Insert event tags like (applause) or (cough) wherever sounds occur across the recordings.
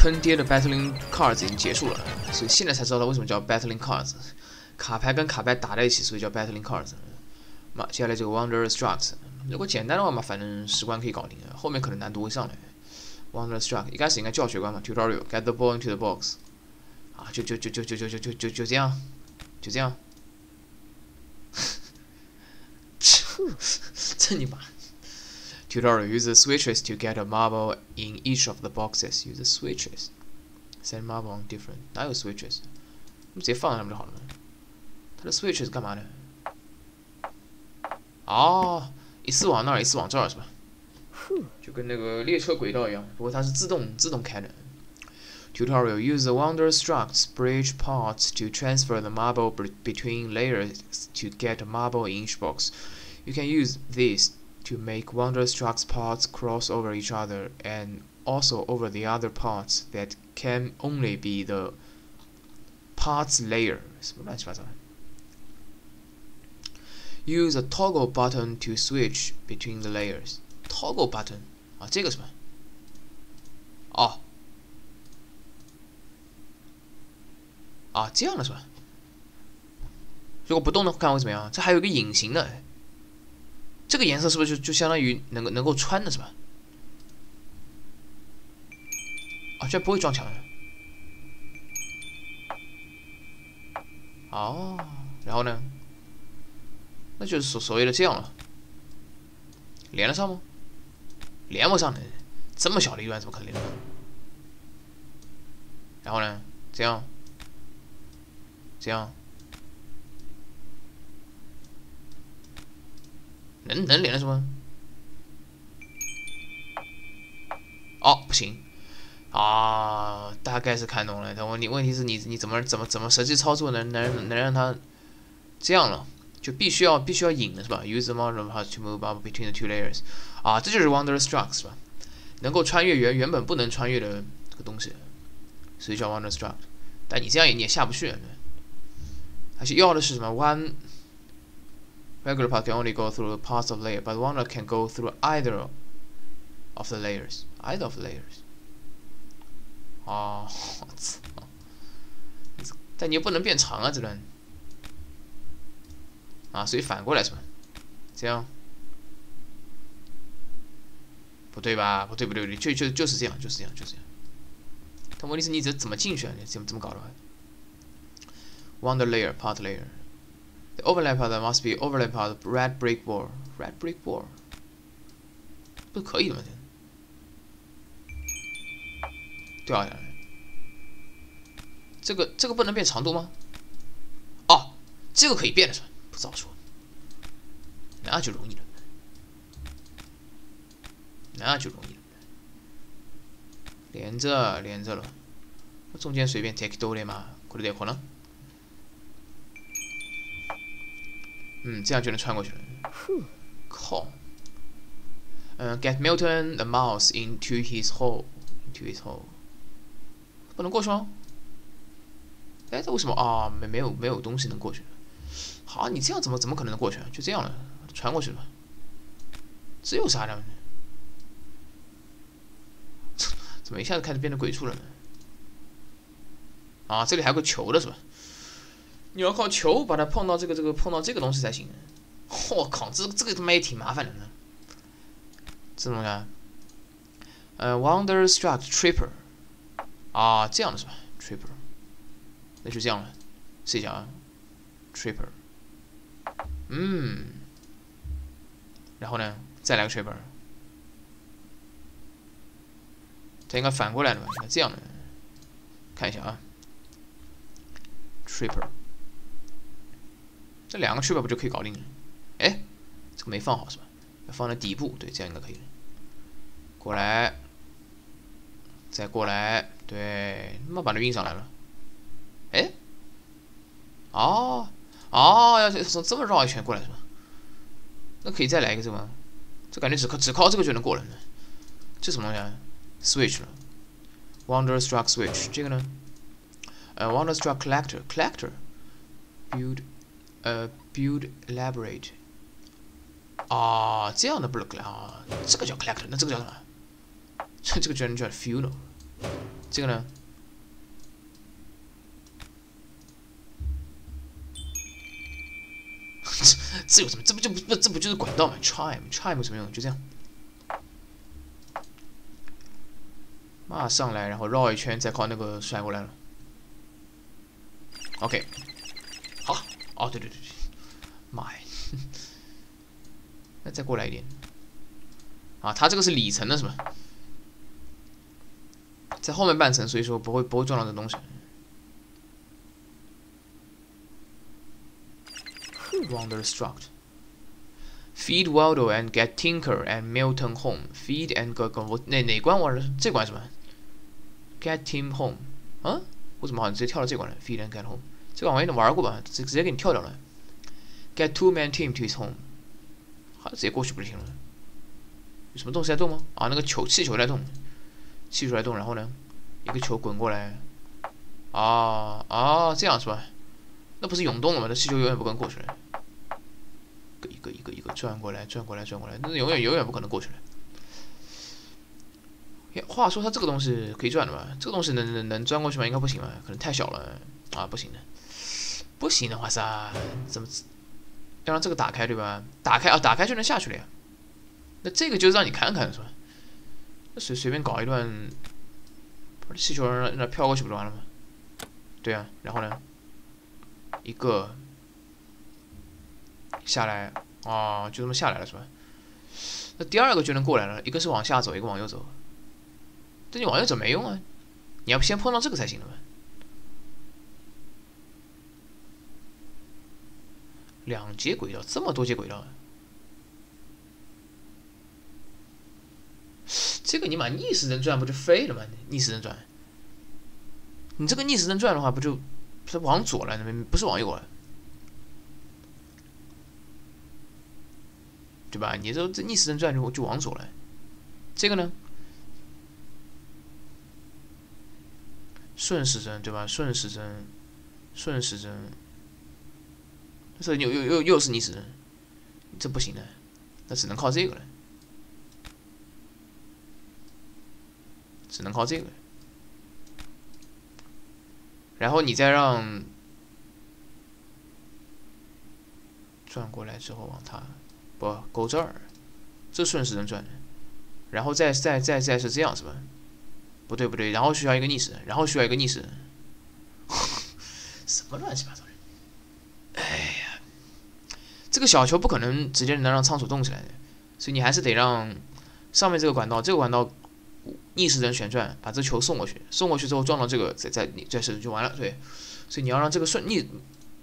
坑爹的 battling cards 已经结束了，所以现在才知道它为什么叫 battling cards。卡牌跟卡牌打在一起，所以叫 battling cards。嘛，接下来这个 Wonderstruck，如果简单的话嘛，反正十关可以搞定，后面可能难度会上来。Wonderstruck 一开始应该教学关嘛，tutorial，get the ball into the box。啊，就就就就就就就就就就这样，就这样。这你妈 ！Tutorial use the switches to get a marble in each of the boxes. Use the switches. Set marble on different. 哪有 switches？直接放上不就好了吗？它的 switch 是干嘛的？哦，一次往那儿，一次往这儿是吧？就跟那个列车轨道一样，不过它是自动自动开的。Tutorial use the Wonderstruck's bridge parts to transfer the marble between layers to get a marble in each box. You can use this to make Wonderstruck's parts cross over each other and also over the other parts that can only be the parts layer. 什么乱七八糟的。Use a toggle button to switch between the layers. Toggle button 啊，这个什么？哦，啊，这样的是吧？如果不动的看会怎么样？这还有一个隐形的， 这个颜色是不是就就相当于能够能够穿的是吧？啊，这不会撞墙的。哦，然后呢？那就是所所谓的这样了，连得上吗？连不上的，这么小的一段怎么可能连得上？然后呢？这样，这样，能能连得上吗？哦，不行，啊，大概是看懂了。但问题问题是你你怎么怎么怎么实际操作能能能让它这样了？就必须要必须要引的是吧？Use the model how to move up between the two layers，啊，这就是 Wonderstruck 是吧？能够穿越原原本不能穿越的这个东西，所以叫 Wonderstruck。但你这样也你也下不去，而且要的是什么？One regular part can only go through parts of layer, but Wonder can go through either of the layers, either of the layers。啊，(laughs) 我操！但你又不能变长啊，这段。啊，所以反过来是吧？这样不对吧？不对不对不对，就就就是这样，就是这样，就是这样。但问题是你这怎么进去啊？你怎么怎么搞的？Wonder layer, part layer. The overlap part must be overlap part red brick wall. Red brick wall. 不是可以的吗？掉下来。这个这个不能变长度吗？哦，这个可以变的是吧？早说，那就容易了，那就容易了，连着连着了，中间随便 take 多点嘛，可能得可能，嗯，这样就能穿过去了。靠，嗯，get Milton the mouse into his hole，into his hole，不能过去吗？哎，这为什么啊？没没有没有东西能过去？好，你这样怎么怎么可能能过去啊？就这样了，穿过去了吧？这有啥的？(laughs) 怎么一下子开始变得鬼畜了呢？啊，这里还有个球的是吧？你要靠球把它碰到这个这个碰到这个东西才行。我靠，这这个他妈也挺麻烦的呢。这种啊，呃，Wonderstruck Tripper，啊，这样的是吧？Tripper，那就这样了，试一下啊，Tripper。嗯，然后呢，再来个 Tripper，，它应该反过来的吧？应该这样的，看一下啊，tripper，这两个 tripper 不就可以搞定了？哎，这个没放好是吧？要放在底部，对，这样应该可以。过来，再过来，对，那么把它运上来了。哎，哦。哦，要从这么绕一圈过来是吧？那可以再来一个这吗？这感觉只靠只靠这个就能过了。这什么东西啊？Switch 了，Wonderstruck Switch。这个呢？呃，Wonderstruck Collector，Collector，Build，呃，Build Elaborate。啊，这样的不能啊，这个叫 collect，那这个叫什么？这 (laughs) 这个叫叫 Fuel。这个呢？(laughs) 这有什么？这不就不这不就是管道吗？chime，chime 有什么用？就这样。马上来，然后绕一圈，再靠那个甩过来了。OK，哦，对对对对，妈呀！那再过来一点。啊，它这个是里层的是吧？在后面半层，所以说不会不会撞到这东西。Wonderstruck. Feed Waldo and get Tinker and Milton home. Feed and go go. 我哪哪关玩的这关是吧？Get him home. 啊？我怎么好像直接跳到这关了？Feed and get home. 这个玩意你玩过吧？直直接给你跳掉了。Get two man team to his home. 好，直接过去不就行了？有什么东西在动吗？啊，那个球气球在动，气球在动，然后呢，一个球滚过来。啊啊，这样是吧？那不是涌动了吗？那气球永远不可能过去了。一个一个一个转过来，转过来，转过来，那永远永远不可能过去了。话说，它这个东西可以转的吧？这个东西能能能钻过去吗？应该不行吧？可能太小了啊，不行的。不行的话噻？怎么要让这个打开对吧？打开啊，打开就能下去了呀。那这个就是让你看看是吧？那随随便搞一段，气球让让它飘过去不就完了吗？对啊，然后呢？一个下来啊，就这么下来了是吧？那第二个就能过来了，一个是往下走，一个往右走。但你往右走没用啊，你要先碰到这个才行的嘛。两节轨道，这么多节轨道。这个你把逆时针转不就废了吗？逆时针转，你这个逆时针转的话，不就是往左了？不是往右了，对吧？你这这逆时针转就就往左了。这个呢，顺时针对吧？顺时针，顺时针，这又又又又是逆时针，这不行的，那只能靠这个了。只能靠这个，然后你再让转过来之后往它不勾这儿，这顺时针转。的，然后再再再再是这样是吧？不对不对，然后需要一个逆时，然后需要一个逆时，(laughs) 什么乱七八糟。的？这个小球不可能直接能让仓鼠动起来的，所以你还是得让上面这个管道，这个管道。逆时针旋转，把这球送过去，送过去之后撞到这个，再再再时针就完了。对，所以你要让这个顺逆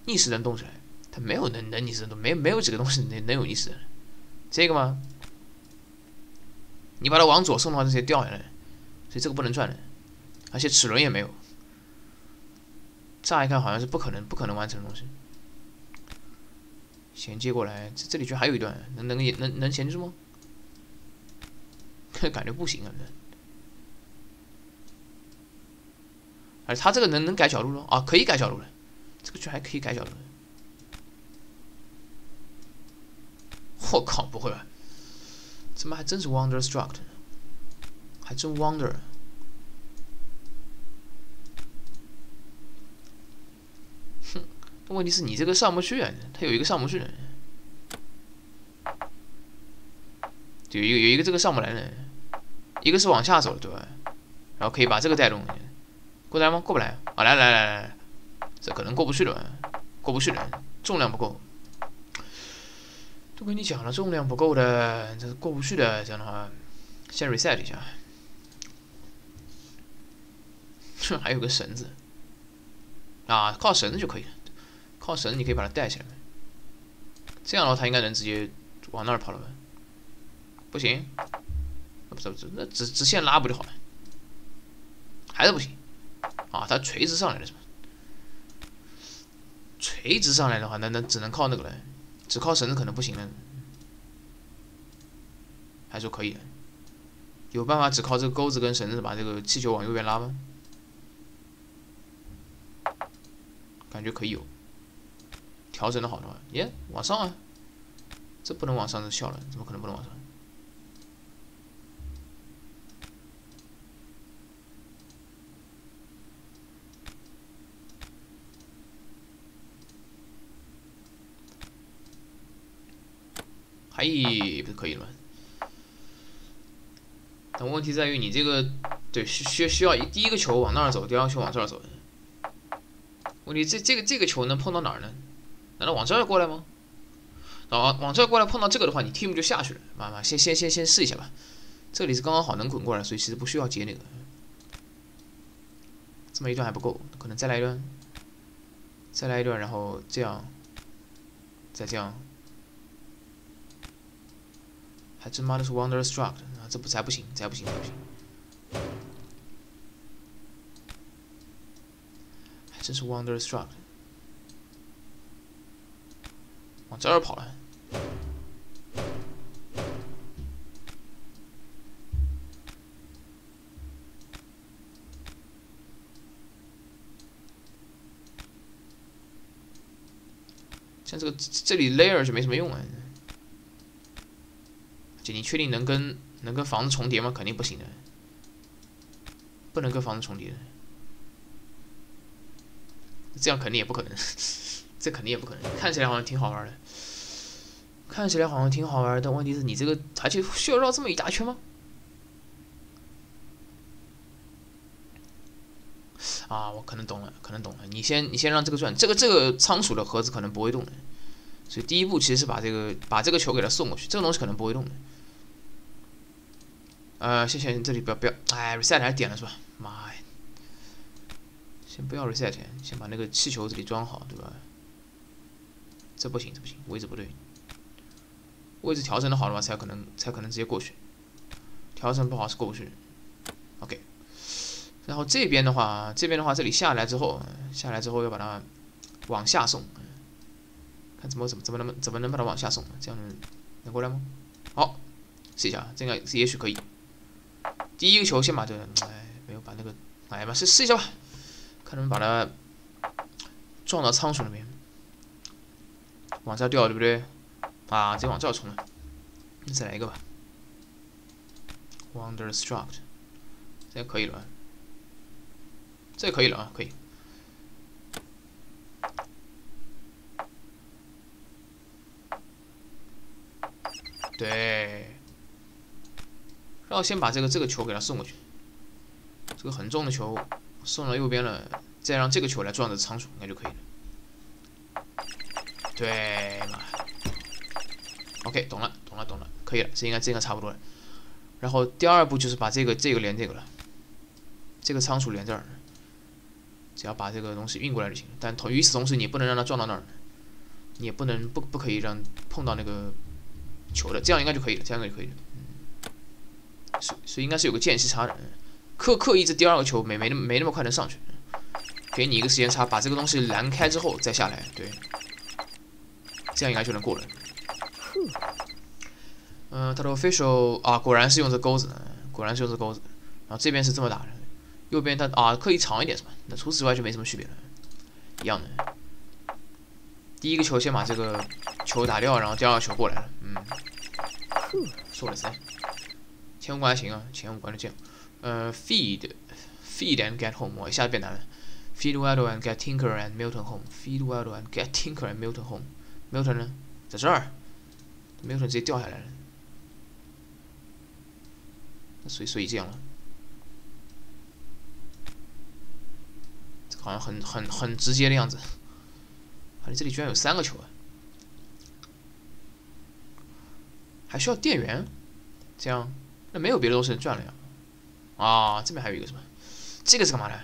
逆时针动起来，它没有能能逆时针动，没没有几个东西能能有逆时针。这个吗？你把它往左送的话，这些掉下来，所以这个不能转的，而且齿轮也没有。乍一看好像是不可能不可能完成的东西。衔接过来，这这里居然还有一段，能能能能衔接住吗？(laughs) 感觉不行啊！这而他这个能能改角度了啊？可以改角度了，这个居然还可以改角度。我靠，不会吧？怎么还真是 Wonderstruck？还真 Wonder。问题是你这个上不去啊，它有一个上不去的，有一个有一个这个上不来的。一个是往下走的，对吧？然后可以把这个带动，过来吗？过不来啊！来来来来，这可能过不去了，过不去了，重量不够。都跟你讲了，重量不够的，这是过不去的。这样的话，先 reset 一下。这 (laughs) 还有个绳子啊，靠绳子就可以了。靠绳子你可以把它带起来。这样的话，它应该能直接往那儿跑了吧？不行。不是不是，那直直线拉不就好了？还是不行啊？它垂直上来的是吧？垂直上来的话，那那只能靠那个了，只靠绳子可能不行了。还说可以，有办法只靠这个钩子跟绳子把这个气球往右边拉吗？感觉可以有，调整的好的话耶往上啊。这不能往上的效率怎么可能不能往上？还一不是可以了但问题在于你这个对需需需要一第一个球往那儿走第二个球往这儿走。问题这这个这个球能碰到哪儿呢？难道往这儿过来吗？往往这儿过来碰到这个的话，你 team 就下去了。妈妈，先先先先试一下吧。这里是刚刚好能滚过来，所以其实不需要接那个。这么一段还不够，可能再来一段，再来一段，然后这样，再这样。还真妈的是 Wonderstruck 啊！这不才不行，才不行，才不行。还真是 Wonderstruck。往这儿跑了。像这个这里 layer 就没什么用啊。姐你确定能跟能跟房子重叠吗？肯定不行的，不能跟房子重叠的。这样肯定也不可能，这肯定也不可能。看起来好像挺好玩的，看起来好像挺好玩，但问题是你这个而且需要绕这么一大圈吗？啊，我可能懂了，可能懂了。你先，你先让这个转，这个这个仓鼠的盒子可能不会动的，所以第一步其实是把这个把这个球给它送过去，这个东西可能不会动的。呃，谢谢，这里不要不要，哎，reset 还点了是吧？妈呀，先不要 reset，先把那个气球这里装好，对吧？这不行，这不行，位置不对，位置调整的好了嘛，才可能才可能直接过去，调整不好是过不去。OK。然后这边的话，这边的话，这里下来之后，下来之后要把它往下送，看怎么怎么怎么能怎么能把它往下送？这样能过来吗？好，试一下，这个也许可以。第一个球先把这个，哎，没有把那个，哎嘛，试试一下吧，看能不能把它撞到仓鼠那边，往这掉，对不对？啊，直接往这冲了，再来一个吧，Wonderstruck，这可以了。这可以了啊，可以。对，然后先把这个这个球给他送过去，这个很重的球送到右边了，再让这个球来撞着仓鼠，应该就可以了。对嘛？OK，懂了，懂了，懂了，可以了，这应该这应该差不多了。然后第二步就是把这个这个连这个了，这个仓鼠连这儿。只要把这个东西运过来就行，但同与此同时，你不能让它撞到那儿，你也不能不不可以让碰到那个球的，这样应该就可以了，这样就可以了。嗯，所所以应该是有个间隙差的，刻刻意这第二个球没没没那么快能上去，给你一个时间差，把这个东西拦开之后再下来，对，这样应该就能过了。嗯，他的 official 啊，果然是用这钩子，果然是用这钩子，然后这边是这么打的。右边它啊，刻意长一点是吧？那除此之外就没什么区别了，一样的。第一个球先把这个球打掉，然后第二个球过来了，嗯，说了噻，前五关还行啊，前五关就这样。呃，feed，feed and get home，我一下子变难了。feed Waddle and get Tinker and Milton home，feed Waddle and get Tinker and Milton home. 没有它呢，在这儿没有它直接掉下来了，所以所以这样了。好像很很很直接的样子，啊，你这里居然有三个球啊！还需要电源，这样那没有别的东西能转了呀？啊，这边还有一个什么？这个是干嘛的？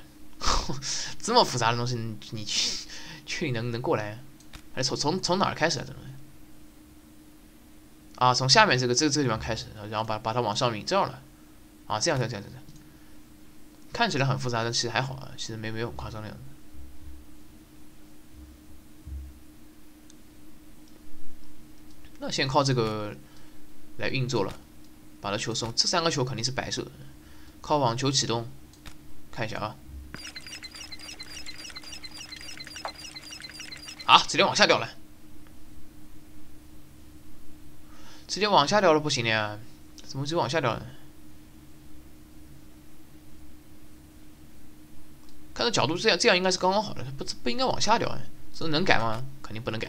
(laughs) 这么复杂的东西，你你确定能能过来？还是从从从哪儿开始啊？这东西？啊，从下面这个这个这个地方开始，然后把把它往上引，这样了。啊，这样这样这样这样。看起来很复杂，但其实还好啊，其实没没有夸张的样子。那先靠这个来运作了，把它球送。这三个球肯定是白色的，靠网球启动，看一下啊。啊，直接往下掉了，直接往下掉了不行的呀，怎么直接往下掉了？看这角度，这样这样应该是刚刚好的，不不应该往下掉啊！这能改吗？肯定不能改，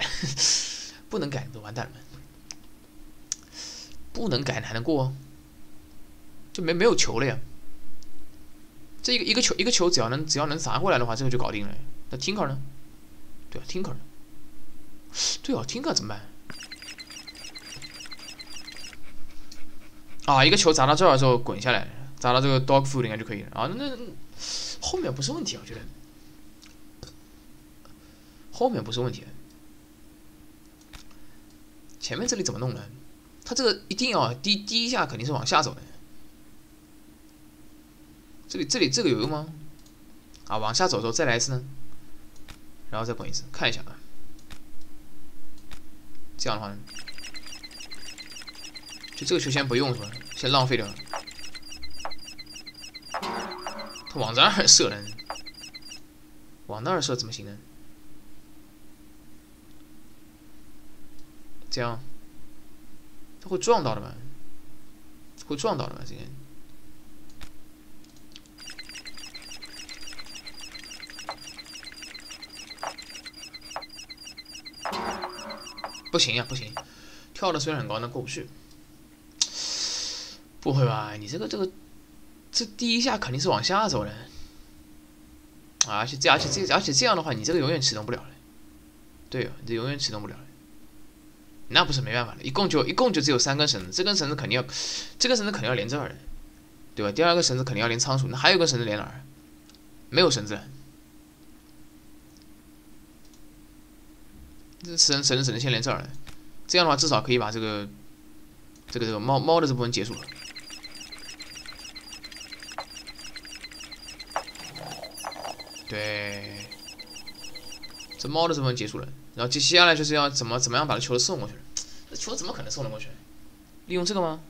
(laughs) 不能改，就完蛋了。不能改还能过？就没没有球了呀。这一个一个球一个球只要能只要能砸过来的话，这个就搞定了。那 Tinker 呢？对啊，Tinker？对哦，Tinker 怎么办？啊，一个球砸到这儿之后滚下来，砸到这个 Dog Food 应该就可以了啊。那后面不是问题啊，我觉得后面不是问题。前面这里怎么弄呢？他这个一定要第第一下肯定是往下走的。这里这里这个有用吗？啊，往下走之后再来一次呢，然后再滚一次，看一下啊。这样的话，就这个球先不用是吧？先浪费掉。他往这儿射呢，往那儿射怎么行呢？这样，他会撞到的吧？会撞到的吧？这个不行呀，不行，跳的虽然很高，但过不去。不会吧？你这个这个，这第一下肯定是往下走的，而且这而且这而且这样的话，你这个永远启动不了了。对，你这永远启动不了。那不是没办法了，一共就一共就只有三根绳子，这根绳子肯定要，这根绳子肯定要连这儿的，对吧？第二个绳子肯定要连仓鼠，那还有个绳子连哪儿？没有绳子。绳绳子只能先连这儿，这样的话至少可以把这个这个这个猫猫的这部分结束了。对，这猫的这部分结束了。然后接接下来就是要怎么怎么样把这球送过去？这球怎么可能送得过去？利用这个吗？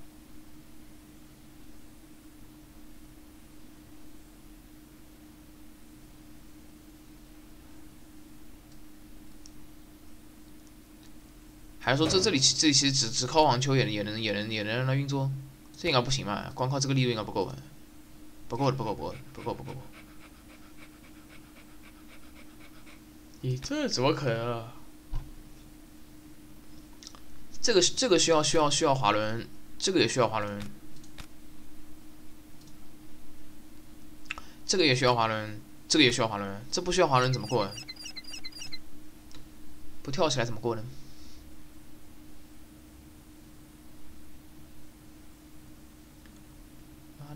还是说这这里这里其实只只靠网球也也能也能也能让它运作？这应该不行吧？光靠这个力度应该不够吧？不够的，不够，不够，不够，不够。你这怎么可能啊？这个这个需要需要需要滑轮，这个也需要滑轮，这个也需要滑轮，这个也需要滑轮，这不需要滑轮怎么过？不跳起来怎么过呢？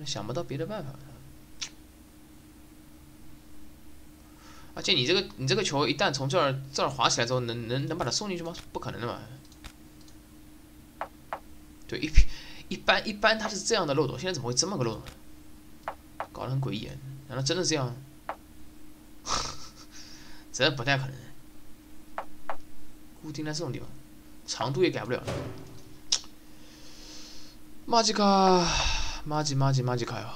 想不到别的办法。而且你这个你这个球一旦从这儿这儿滑起来之后，能能能把它送进去吗？不可能的嘛。对，一一般一般它是这样的漏斗，现在怎么会这么个漏斗？搞得很诡异，难道真的这样？(laughs) 真不太可能。固定在这种地方，长度也改不了。马吉卡，马吉马吉马吉卡呀！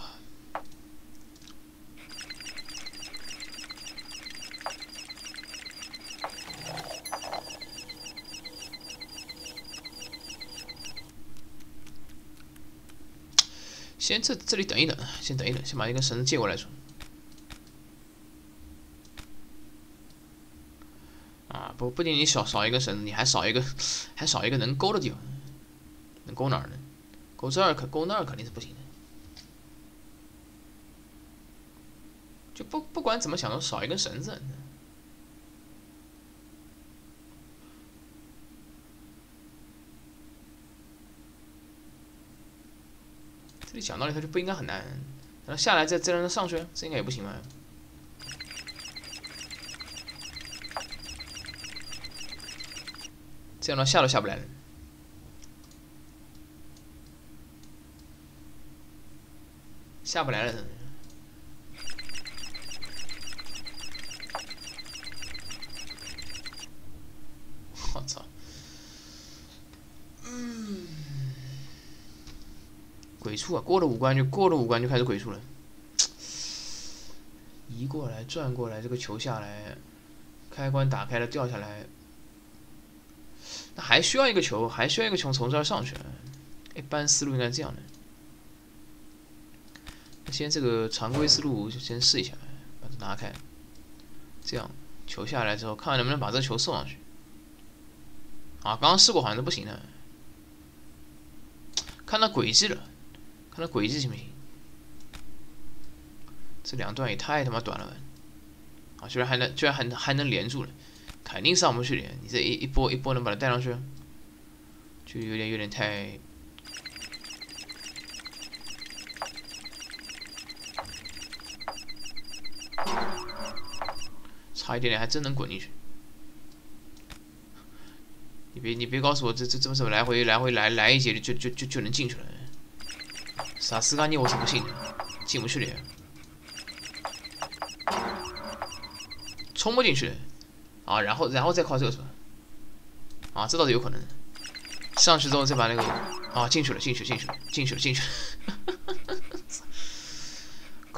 先这这里等一等，先等一等，先把一根绳子借过来说。啊，不不仅你少少一根绳子，你还少一个，还少一个能勾的地方。能勾哪儿呢？勾这儿可勾那儿肯定是不行的。不不管怎么想都少一根绳子。这里讲道理，它就不应该很难，然后下来再再让它上去，这应该也不行吧？这样的下都下不来了，下不来了，我操！鬼畜啊！过了五关就过了五关就开始鬼畜了，(sniffs) 移过来转过来，这个球下来，开关打开了掉下来，那还需要一个球，还需要一个球从这儿上去。一般思路应该这样的，先这个常规思路就先试一下，把它拿开，这样球下来之后，看看能不能把这个球送上去。啊，刚刚试过好像是不行的。看到轨迹了，看他轨迹行不行？这两段也太他妈短了，啊，居然还能居然还能还能连住了，肯定上不去的。你这一一波一波能把它带上去，就有点有点太。差一点点，还真能滚进去。你别你别告诉我这这这么怎么来回来回来来一节就就就就能进去了？啥斯干尼我是不信的，进不去的。冲不进去，啊，然后然后再靠这个是吧？啊，这倒是有可能。上去之后再把那个啊进去了进去进去了进去了进去了。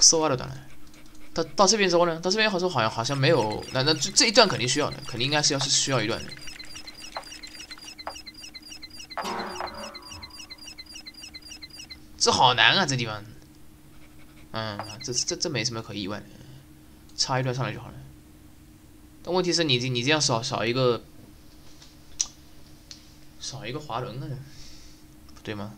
说话都断了。到到这边之后呢？到这边好像好像好像没有，那那这这一段肯定需要的，肯定应该是要是需要一段的。这好难啊，这地方。嗯，这这这没什么可意外的，插一段上来就好了。但问题是你你这样少少一个，少一个滑轮啊，不对吗？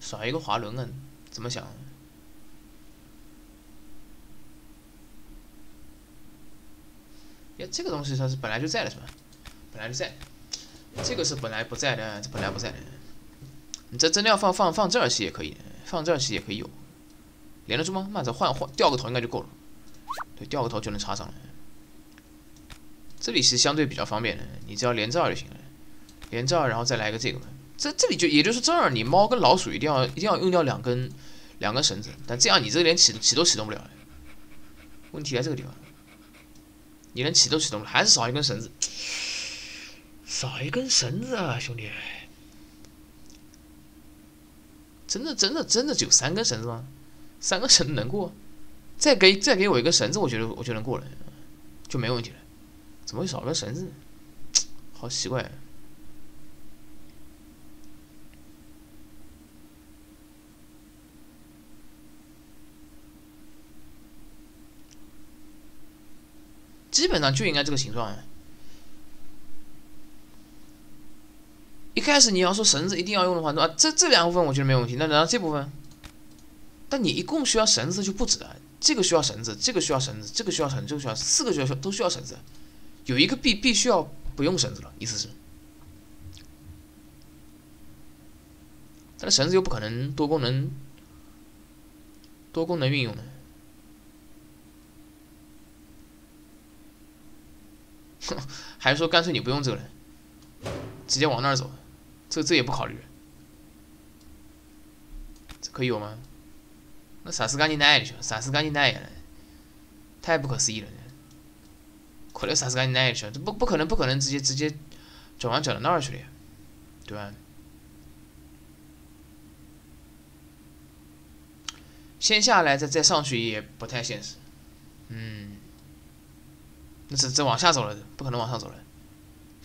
少一个滑轮啊，怎么想？呀，这个东西它是本来就在的，是吧？本来就在，这个是本来不在的，这本来不在的。你这真的要放放放这儿去也可以，放这儿去也可以有，连得住吗？慢着换换掉个头应该就够了。对，掉个头就能插上了。这里是相对比较方便的，你只要连这儿就行了，连这儿，然后再来一个这个。这这里就也就是这儿，你猫跟老鼠一定要一定要用掉两根两根绳子，但这样你这连启启都启动不了。问题在这个地方，你连启都启动不了，还是少一根绳子，少一根绳子啊，兄弟！真的真的真的只有三根绳子吗？三根绳子能过？再给再给我一根绳子，我觉得我就能过了，就没问题了。怎么会少根绳子？好奇怪。基本上就应该这个形状。啊一开始你要说绳子一定要用的话，那这这两部分我觉得没问题。那然后这部分，但你一共需要绳子就不止了。这个需要绳子，这个需要绳子，这个需要绳子，这个需要四个需要都需要绳子。有一个必必须要不用绳子了，意思是，但是绳子又不可能多功能多功能运用的。(laughs) 还是说干脆你不用这个了，直接往那儿走，这这也不考虑，这可以有吗？那啥时干你奶的去？啥时干你奶呀？太不可思议了！可能啥时干你奶去？这不不可能，不可能直接直接转弯转到那儿去了呀，对吧？先下来再再上去也不太现实，嗯。那是这往下走了，不可能往上走了，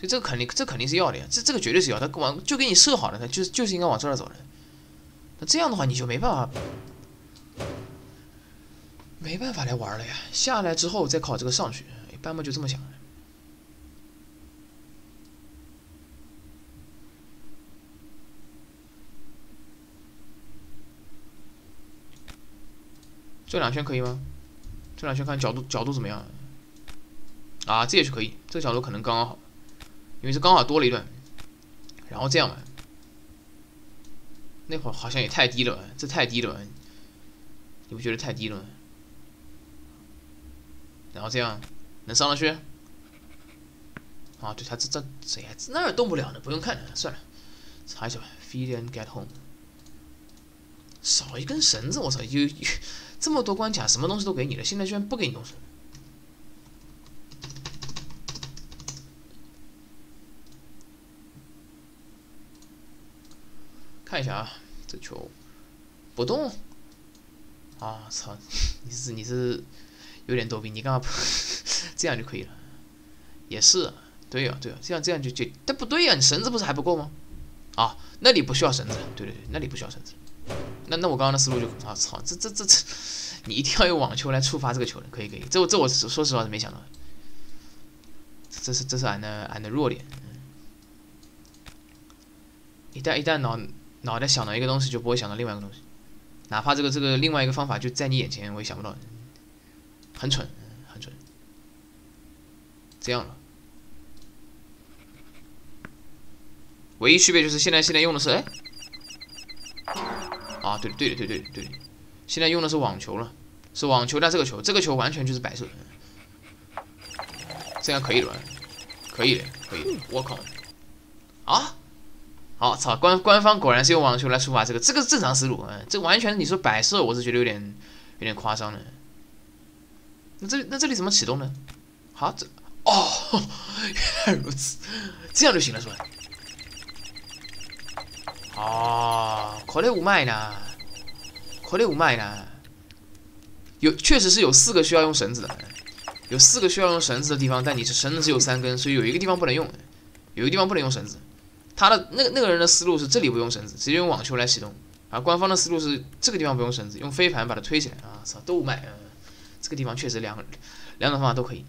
所以这个肯定，这肯定是要的呀，这这个绝对是要，他往就给你设好了，他就就是应该往这儿走的。那这样的话你就没办法，没办法来玩了呀。下来之后再考这个上去，一般嘛就这么想。这两圈可以吗？这两圈看角度角度怎么样？啊，这也是可以，这个角度可能刚刚好，因为这刚好多了一段，然后这样吧，那会儿好像也太低了，这太低了，你不觉得太低了吗？然后这样能上得去？啊，对，他这这谁呀，那儿动不了呢，不用看了，算了，查一下吧。Feed and get home，少一根绳子，我操，有有这么多关卡，什么东西都给你了，现在居然不给你动手。看一下啊，这球不动啊！操，(laughs) 你是你是有点逗逼，你干嘛这样就可以了？也是，对呀对呀，这样这样就就，但不对呀，你绳子不是还不够吗？啊，那里不需要绳子，对对对，那里不需要绳子。那那我刚刚的思路就啊操，这这这这，(laughs) 你一定要用网球来触发这个球的，可以可以，这我这我说实话是没想到，这是这是俺的俺的弱点。一旦一旦脑脑袋想到一个东西，就不会想到另外一个东西，哪怕这个这个另外一个方法就在你眼前，我也想不到，很蠢，很蠢。这样了，唯一区别就是现在现在用的是哎，啊对对对对对，现在用的是网球了，是网球但这个球，这个球完全就是白色，这样可以了，可以的，可以，我靠，啊！好操！官官方果然是用网球来触发这个，这个正常思路。嗯，这完全你说摆设，我是觉得有点有点夸张了。那这那这里怎么启动呢？好，这哦，(laughs) 原来如此，这样就行了是吧？哦，可能五麦呢，可能五麦呢。有确实是有四个需要用绳子的，有四个需要用绳子的地方，但你是绳子只有三根，所以有一个地方不能用，有一个地方不能用绳子。他的那个那个人的思路是这里不用绳子，直接用网球来启动，而官方的思路是这个地方不用绳子，用飞盘把它推起来啊！操，都卖，这个地方确实两两种方法都可以。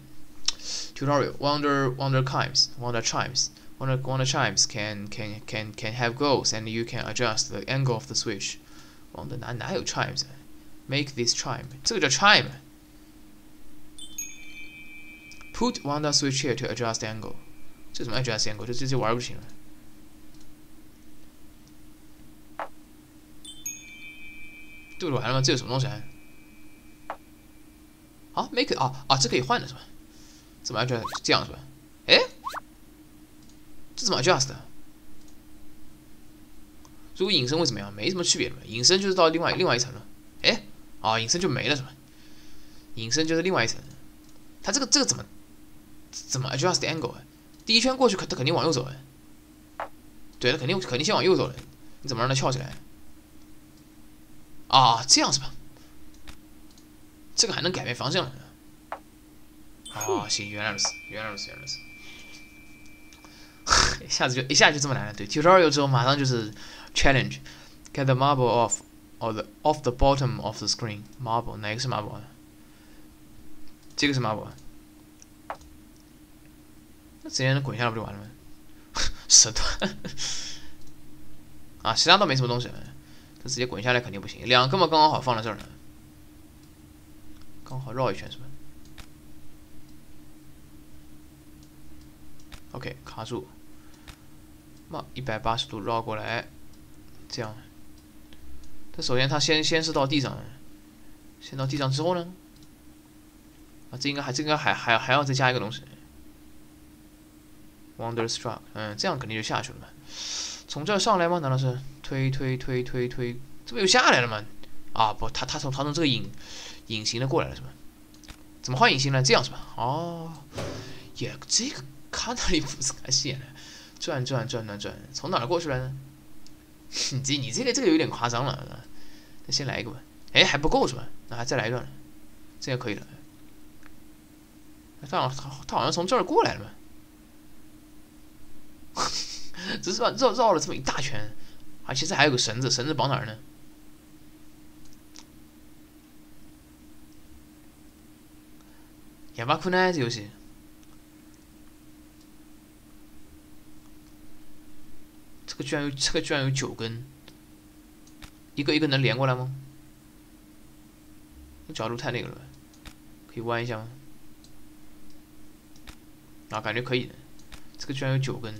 Tutorial Wonder Wonder Chimes Wonder Chimes Wonder Wonder Chimes can can can can have goals and you can adjust the angle of the switch. Wonder 哪哪有 chimes？Make this chime，这个叫 chime。Put Wonder switch here to adjust angle。这怎么 adjust angle？就直接玩不行了。对完了吗？这有什么东西啊？好，make 啊啊，这可以换的是吧？怎么 adjust？这样是吧？哎，这怎么 adjust？如果隐身会怎么样？没什么区别嘛。隐身就是到另外另外一层了。哎，啊，隐身就没了是吧？隐身就是另外一层。它这个这个怎么怎么 adjust angle？第一圈过去，它肯定往右走哎。对，它肯定肯定先往右走了。你怎么让它翘起来？啊，这样子吧？这个还能改变方向呢。啊，行，原来如此，原来如此，原来如此。一下子就一下就这么难了。对，tutorial 之后马上就是 challenge，get the marble off or the off the bottom of the screen。marble 哪个是 marble？这个是 marble。那直接滚下来不就完了吗？手段。啊，其他倒没什么东西。这直接滚下来肯定不行，两个嘛刚刚好放在这儿呢，刚好绕一圈是吧？OK，卡住，嘛一百八十度绕过来，这样。它首先它先先是到地上，先到地上之后呢，啊这应该还这应该还还还要再加一个东西，Wonderstruck，嗯，这样肯定就下去了嘛。从这儿上来吗？难道是推推推推推？这不又下来了吗？啊不，他他从他从这个隐隐形的过来了是吧？怎么换隐形呢？这样是吧？哦，也这个看到你不是看线了，转转转转转，从哪儿过去来呢？你这你这个这个有点夸张了，那先来一个吧。哎，还不够是吧？那还再来一段，这样可以了。他好他他好像从这儿过来了嘛？只是绕绕了这么一大圈，啊，其实还有个绳子，绳子绑哪儿呢？也蛮困难这游戏。这个居然有这个居然有九根，一个一个能连过来吗？角度太那个了，可以弯一下吗？啊，感觉可以的。这个居然有九根。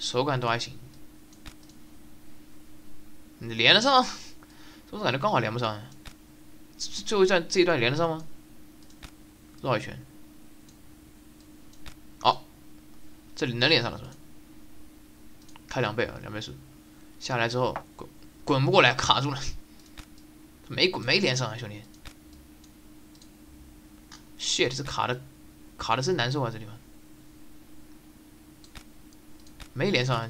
手感都还行，你连得上？怎么感觉刚好连不上？最后一段这一段连得上吗？绕一圈。哦，这里能连上了是吧？开两倍啊，两倍速。下来之后滚滚不过来，卡住了。没滚没连上啊，兄弟。shit，这卡的卡的真难受啊，这地方。没连上啊，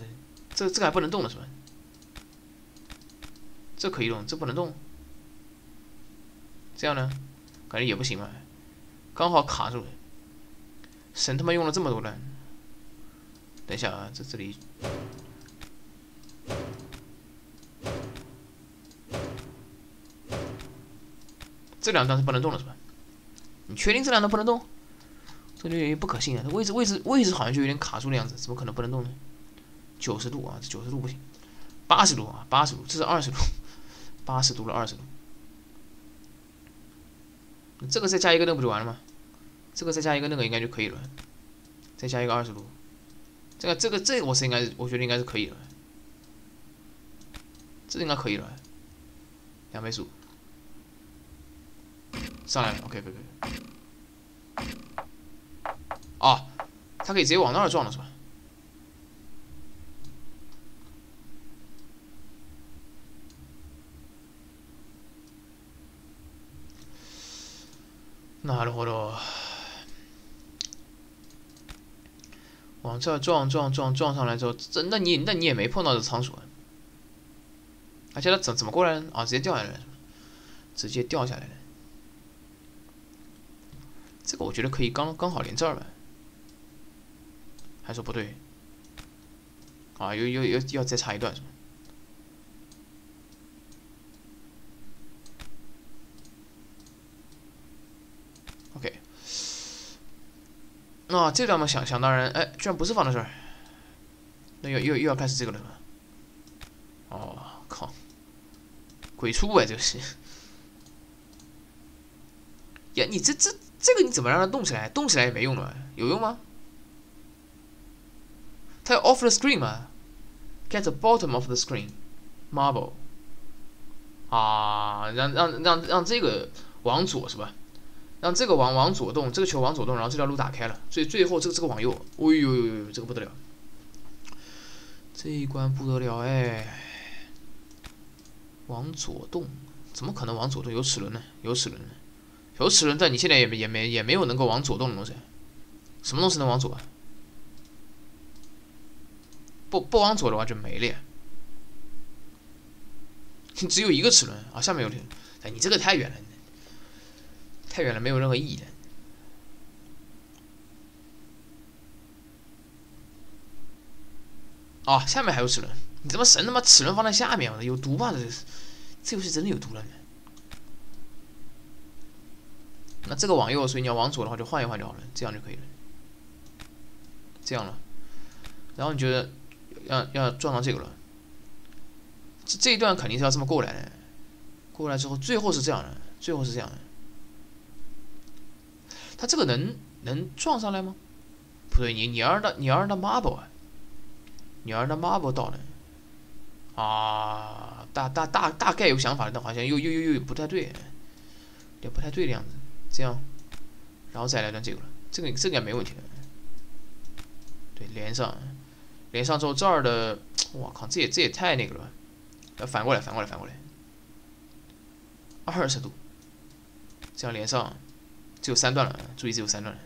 这这个还不能动了是吧？这可以动，这不能动。这样呢，感觉也不行啊，刚好卡住了。神他妈用了这么多了，等一下啊，在这里，这两段是不能动的是吧？你确定这两段不能动？这就有点不可信啊！位置位置位置好像就有点卡住的样子，怎么可能不能动呢？九十度啊，九十度不行，八十度啊，八十度，这是二十度，八十度了，二十度。这个再加一个那不就完了吗？这个再加一个那个应该就可以了，再加一个二十度，这个这个这个我是应该我觉得应该是可以的，这应该可以了，两倍速，上来了，OK，可以可以。啊，它可以直接往那儿撞了是吧？なるほど。往这撞撞撞撞上来之后，这那你那你也没碰到这仓鼠啊？而且它怎怎么过来呢？啊，直接掉下来了，直接掉下来了。这个我觉得可以刚刚好连这儿吧？还说不对？啊，又又又要再插一段是吗？ 那，这段嘛想想当然，哎，居然不是放在这儿，那又又又要开始这个了？哦，靠，鬼畜哎，这是。呀，你这这这个你怎么让它动起来？动起来也没用了，有用吗？它要 off the screen 吗？Get the bottom of the screen，marble。啊，让让让让这个往左是吧？让这个往往左动，这个球往左动，然后这条路打开了，最最后这个这个往右，哎呦呦呦，这个不得了，这一关不得了哎！往左动，怎么可能往左动？有齿轮呢？有齿轮呢？有齿轮，但你现在也也没也没有能够往左动的东西，什么东西能往左？不不往左的话就没了呀，只有一个齿轮啊，下面有，哎，你这个太远了。太远了，没有任何意义的。哦，下面还有齿轮，你怎么神他妈齿轮放在下面？有毒吧？这这游戏真的有毒了。那这个往右，所以你要往左的话，就换一换就好了，这样就可以了。这样了，然后你觉得要要撞到这个了，这这一段肯定是要这么过来的。过来之后，最后是这样的，最后是这样的。他这个能能撞上来吗？不对，你你要让他你要让他 marble 啊，你要让他 marble 到了啊，大大大大概有想法，但好像又又又又不太对，也不太对的样子。这样，然后再来段这个了，这个这个也没问题的。对，连上，连上之后这儿的，我靠，这也这也太那个了，要反过来反过来反过来，二十度，这样连上。只有三段了，注意只有三段了，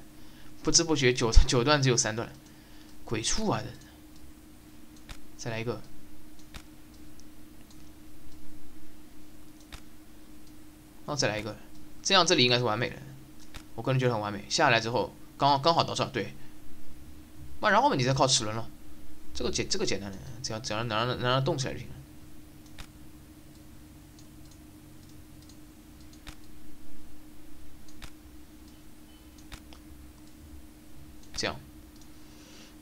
不知不觉九 (laughs) 九段只有三段，鬼畜啊！这。再来一个，哦，再来一个，这样这里应该是完美的，我个人觉得很完美。下来之后，刚刚好到这儿，对。那然后嘛，你再靠齿轮了，这个简这个简单的，只要只要能让能让它动起来就行了。这样，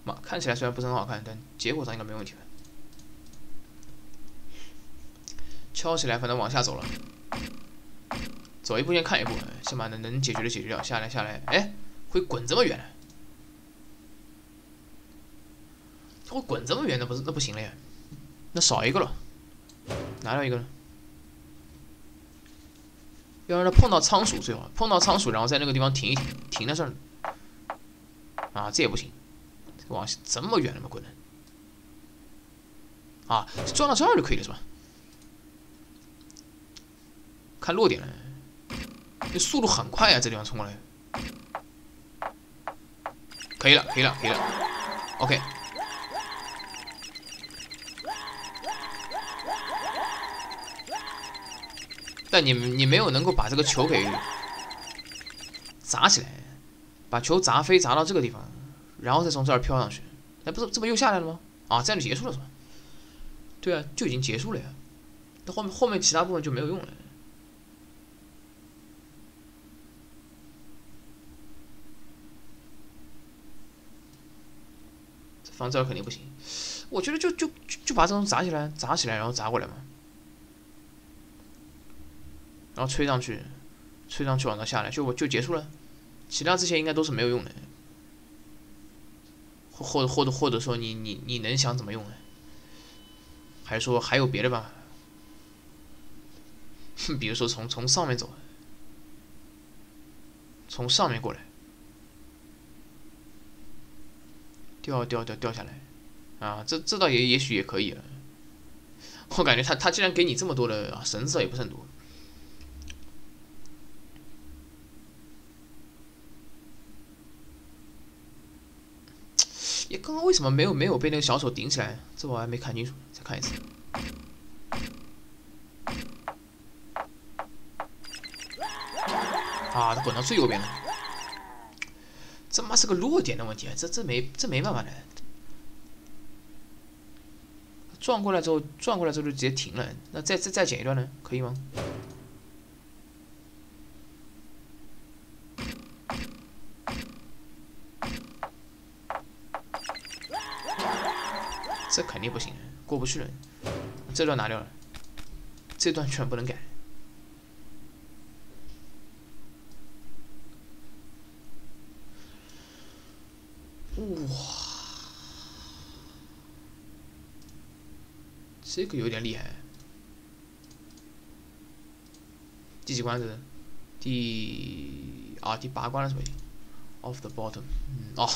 嘛看起来虽然不是很好看，但结果上应该没问题吧。敲起来，反正往下走了，走一步先看一步，先把能能解决的解决掉。下来下来，哎，会滚这么远？它会滚这么远？那不是那不行了呀？那少一个了，拿掉一个呢？要让它碰到仓鼠最好，碰到仓鼠，然后在那个地方停一停，停在这儿。啊，这也不行，往这么远了吗？滚！啊，撞到这儿就可以了是吧？看落点了，这速度很快啊，这地方冲过来，可以了，可以了，可以了，OK。但你你没有能够把这个球给砸起来。把球砸飞，砸到这个地方，然后再从这儿飘上去，那不是这不又下来了吗？啊，这样就结束了是吧？对啊，就已经结束了呀。那后面后面其他部分就没有用了。放这儿肯定不行。我觉得就就就就把这种砸起来，砸起来，然后砸过来嘛，然后吹上去，吹上去往上下来，就就结束了。其他这些应该都是没有用的，或或者或者或者说你你你能想怎么用呢？还是说还有别的办法？(laughs) 比如说从从上面走，从上面过来，掉掉掉掉下来，啊，这这倒也也许也可以了。我感觉他他既然给你这么多的神色也不是很多。也刚刚为什么没有没有被那个小手顶起来？这我还没看清楚，再看一次。啊，他滚到最右边了，这妈是个落点的问题，这这没这没办法的。转过来之后，转过来之后就直接停了，那再再再剪一段呢？可以吗？这肯肯定不行，过不去了。这段拿掉了，这段全不能改。哇，这个有点厉害。第几关是？第啊，第八关了是不？Off the bottom，嗯，哦，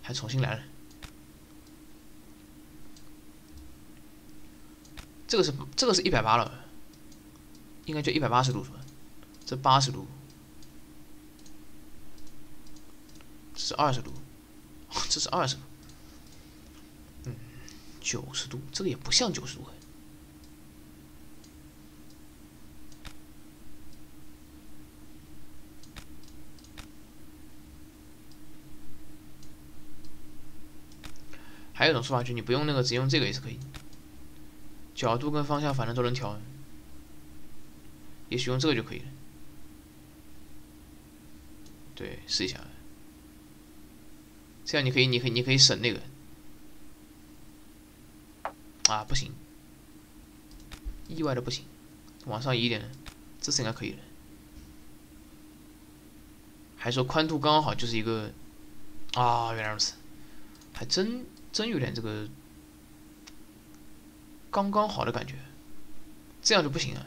还重新来了。这个是这个是一百八了，应该就一百八十度是吧？这八十度，这是二十度，这是二十度，嗯，九十度，这个也不像九十度。还有一种说法，就你不用那个，直接用这个也是可以。角度跟方向反正都能调，也许用这个就可以了。对，试一下。这样你可以，你可以，你可以省那个。啊，不行，意外的不行，往上移一点，这次应该可以了。还说宽度刚刚好，就是一个，啊，原来如此，还真真有点这个。刚刚好的感觉，这样就不行了，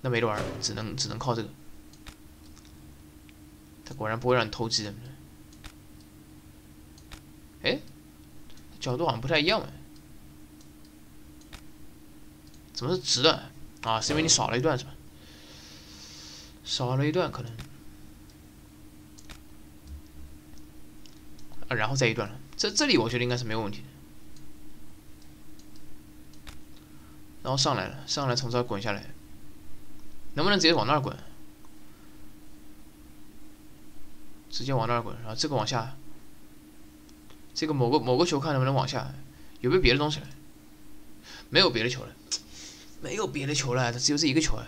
那没得玩，只能只能靠这个。他果然不会让你偷鸡的。哎，角度好像不太一样哎，怎么是直的啊？是因为你少了一段是吧？少了一段可能，啊，然后再一段了。这这里我觉得应该是没有问题的。然后上来了，上来从这儿滚下来，能不能直接往那儿滚？直接往那儿滚，然后这个往下，这个某个某个球看能不能往下？有没有别的东西了？没有别的球了，没有别的球了，它只有这一个球了。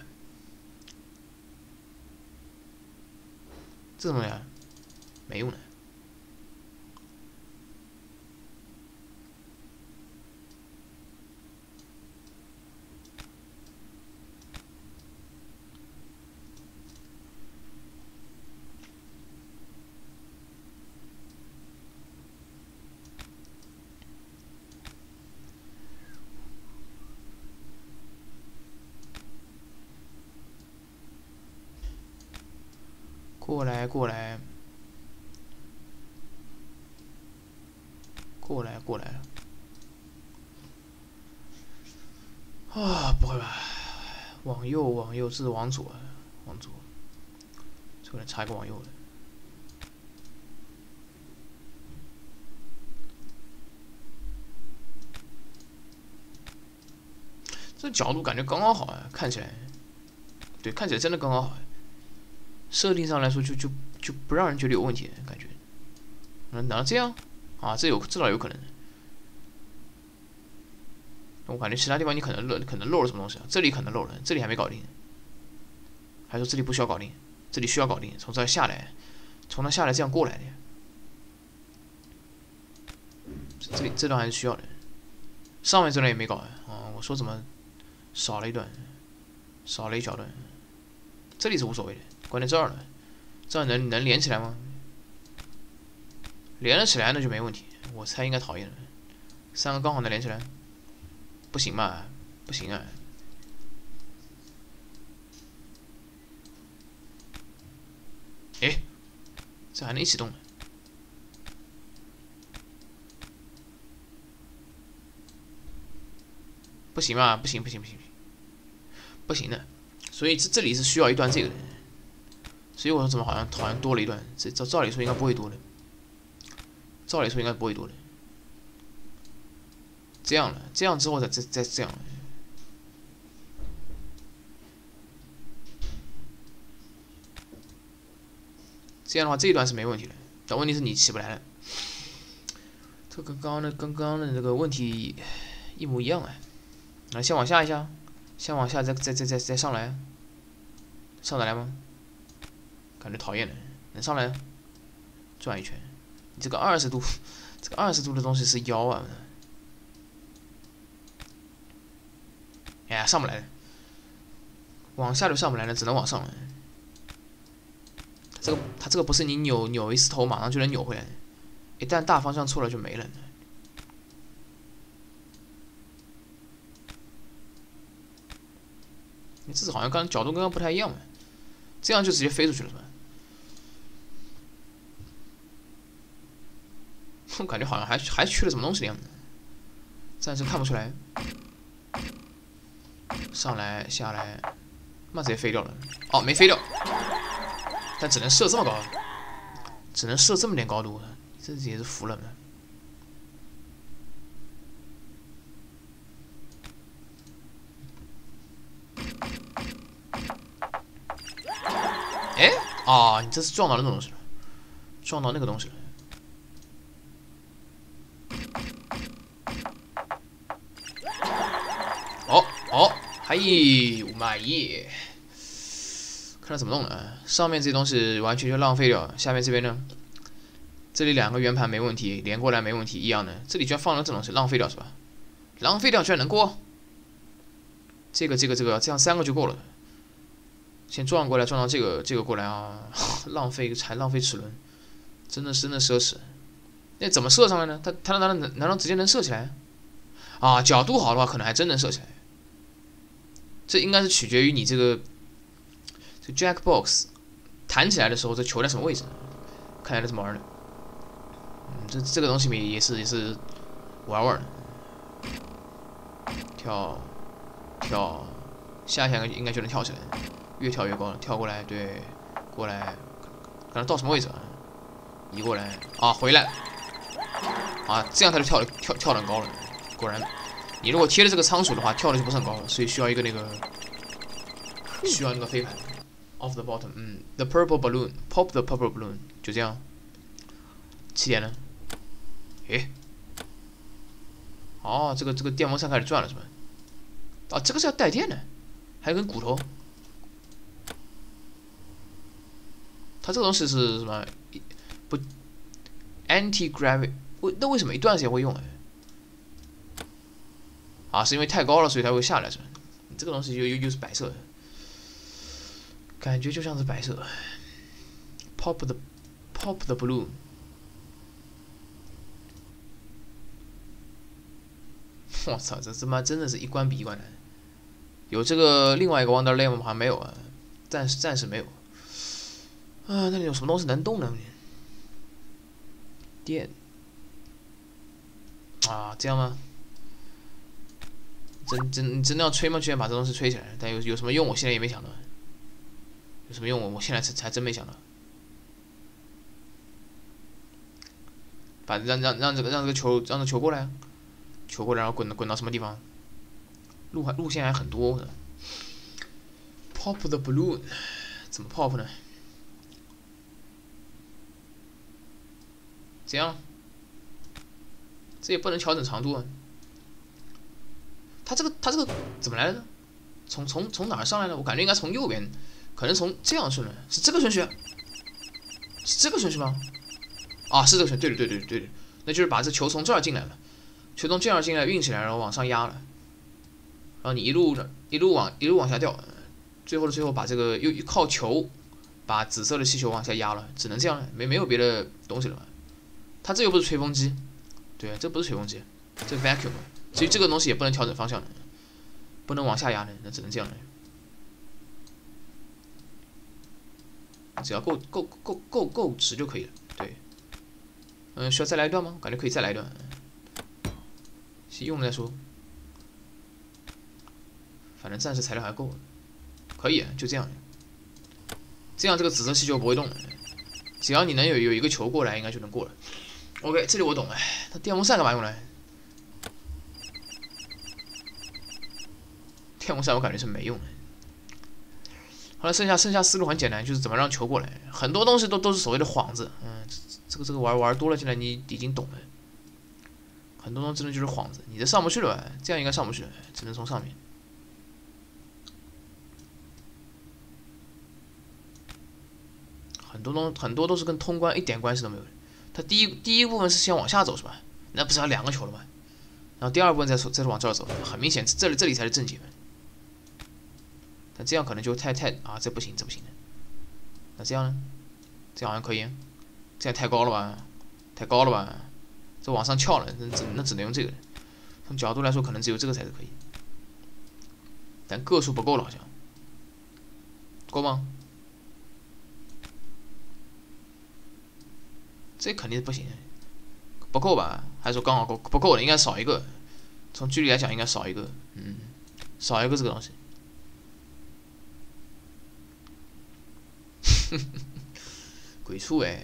这怎么样？没用的。过来，过来，过来，过来！啊，不会吧？往右，往右，是往左，往左，这个人插一个往右的。这角度感觉刚刚好啊，看起来，对，看起来真的刚刚好。设定上来说，就就就不让人觉得有问题，感觉，嗯，难道这样？啊，这有这倒有可能。我感觉其他地方你可能漏，可能漏了什么东西啊？这里可能漏了，这里还没搞定。还说这里不需要搞定，这里需要搞定，从这儿下来，从那下来这样过来的。这里这段还是需要的。上面这段也没搞啊，我说怎么少了一段，少了一小段。这里是无所谓的，关在这儿呢，这儿能能连起来吗？连了起来那就没问题，我猜应该讨厌了。三个刚好能连起来，不行嘛？不行啊！哎，这还能一起动？不行吧？不行不行不行不行，不行的。所以这这里是需要一段这个的。所以我说怎么好像好像多了一段？这照照理说应该不会多的。照理说应该不会多的。这样了，这样之后再再再这样。这样的话，这一段是没问题的。但问题是你起不来了。这跟刚刚的跟刚刚的那个问题一模一样啊。那先往下一下，先往下，再再再再再上来，上得来吗？感觉讨厌的，能上来？转一圈，你这个二十度，(laughs) 这个二十度的东西是腰啊！哎呀，上不来的，往下就上不来了，只能往上了。这个，它这个不是你扭扭一次头马上就能扭回来，一旦大方向错了就没了。你这是好像刚角度跟刚不太一样嘛？这样就直接飞出去了是吧？我感觉好像还还缺了什么东西的样子，暂时看不出来。上来下来，那直接飞掉了。哦，没飞掉，但只能射这么高，只能射这么点高度，这也是服了。哎啊！你这是撞到那种东西了，撞到那个东西了。哦哦，嘿，满意。看他怎么弄了。上面这东西完全就浪费掉。下面这边呢？这里两个圆盘没问题，连过来没问题，一样的。这里居然放了这东西，浪费掉是吧？浪费掉居然能过？这个这个这个，这样三个就够了。先撞过来，撞到这个，这个过来啊！(laughs) 浪费还浪费齿轮，真的是真的奢侈。那怎么射上来呢？它它难道难道直接能射起来？啊，角度好的话，可能还真能射起来。这应该是取决于你这个这 Jackbox 弹起来的时候，这球在什么位置？看起来怎么玩的。嗯，这这个东西也也是也是玩玩的。跳跳，下一下应该就能跳起来。越跳越高，跳过来，对，过来，看到什么位置啊？移过来，啊，回来，啊，这样他就跳跳跳的高了。果然，你如果贴了这个仓鼠的话，跳的就不是很高了，所以需要一个那个，需要那个飞盘。Off the bottom，嗯，the purple balloon，pop the purple balloon，就这样。起点呢？诶，哦，这个这个电风扇开始转了是吧？啊，这个是要带电的，还有根骨头。它这个东西是什么？不，anti gravity，为那为什么一段时间会用？哎，啊，是因为太高了，所以它会下来是吧？这个东西又又又是白色的，感觉就像是白色。pop the pop the balloon，我操，这他妈真的是一关比一关难。有这个另外一个 Wonderland 吗？好像没有啊，暂时暂时没有。啊，那里有什么东西能动呢？电啊，这样吗？真真真的要吹吗？居然把这东西吹起来，但有有什么用？我现在也没想到。有什么用？我我现在才才真没想到。把让让让这个让这个球让这球过来，球过来，然后滚滚到什么地方？路还路线还很多。Pop the balloon，怎么 pop 呢？怎样，这也不能调整长度啊。它这个它这个怎么来的？从从从哪儿上来的？我感觉应该从右边，可能从这样顺的，是这个顺序？是这个顺序吗？啊，是这个顺，对对对对对对。那就是把这球从这儿进来了，球从这儿进来运起来，然后往上压了，然后你一路一路往一路往下掉，最后的最后把这个又靠球把紫色的气球往下压了，只能这样了，没没有别的东西了。它这又不是吹风机，对，这不是吹风机，这 vacuum，所以这个东西也不能调整方向的，不能往下压的，那只能这样了。只要够够够够够直就可以了，对。嗯，需要再来一段吗？感觉可以再来一段。先用了再说。反正暂时材料还够，可以，就这样。这样这个紫色气球不会动了，只要你能有有一个球过来，应该就能过了。OK，这里我懂了。它电风扇干嘛用来？电风扇我感觉是没用的。后来剩下剩下思路很简单，就是怎么让球过来。很多东西都都是所谓的幌子，嗯，这个这个玩玩多了，现在你已经懂了。很多东西真的就是幌子，你这上不去了吧？这样应该上不去，只能从上面。很多东很多都是跟通关一点关系都没有。它第一第一部分是先往下走是吧？那不是要两个球了吗？然后第二部分再再往这儿走，很明显这里这里才是正解。那这样可能就太太啊，这不行，这不行的。那这样呢？这样好像可以。这样太高了吧？太高了吧？这往上翘了，那只那只能用这个。从角度来说，可能只有这个才是可以。但个数不够了，好像。够吗？这肯定是不行，不够吧？还是说刚好够？不够的，应该少一个。从距离来讲，应该少一个。嗯，少一个这个东西。哼 (laughs) 哼鬼畜哎，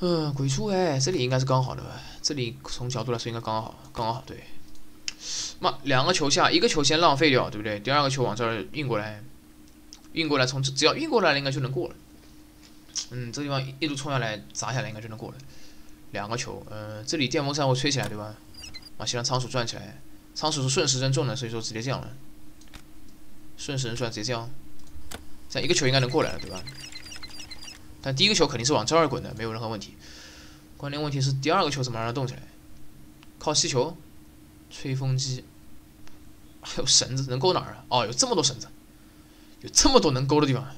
嗯，鬼畜哎，这里应该是刚好的吧？这里从角度来说应该刚好，刚好对。那两个球下，一个球先浪费掉，对不对？第二个球往这儿运过来，运过来从只要运过来了，应该就能过了。嗯，这地方一路冲下来砸下来，应该就能过了。两个球，嗯，这里电风扇会吹起来，对吧？啊，先让仓鼠转起来，仓鼠是顺时针转的，所以说直接这样了。顺时针转，直接这样。这样一个球应该能过来了，对吧？但第一个球肯定是往这儿滚的，没有任何问题。关键问题是第二个球怎么让它动起来？靠气球、吹风机，还有绳子，能勾哪儿啊？哦，有这么多绳子，有这么多能勾的地方。